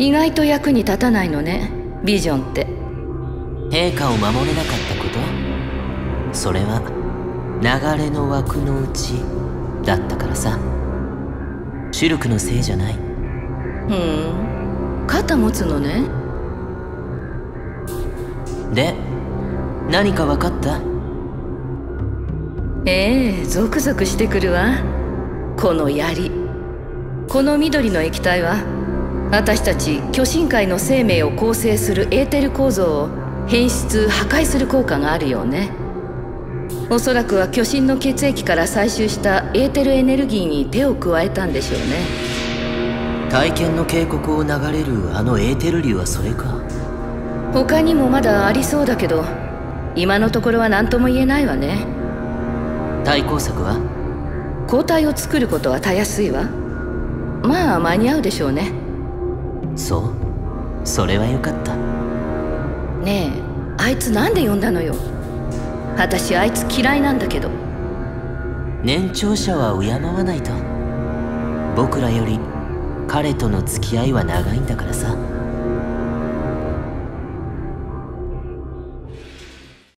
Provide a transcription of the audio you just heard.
意外と役に立たないのねビジョンって。陛下を守れなかったこと？それは流れの枠のうちだったからさ。シルクのせいじゃない。ふん。肩持つのね。で何か分かった？ええゾクゾクしてくるわ。この槍。この緑の液体は私たち巨神界の生命を構成するエーテル構造を変質破壊する効果があるよね。おそらくは巨神の血液から採集したエーテルエネルギーに手を加えたんでしょうね。体験の警告を流れるあのエーテル竜はそれか。他にもまだありそうだけど今のところは何とも言えないわね。対抗策は？抗体を作ることはたやすいわ。まあ間に合うでしょうねそう？それはよかった。ねえあいつなんで呼んだのよ？私あいつ嫌いなんだけど。年長者は敬わないと。僕らより彼との付き合いは長いんだからさ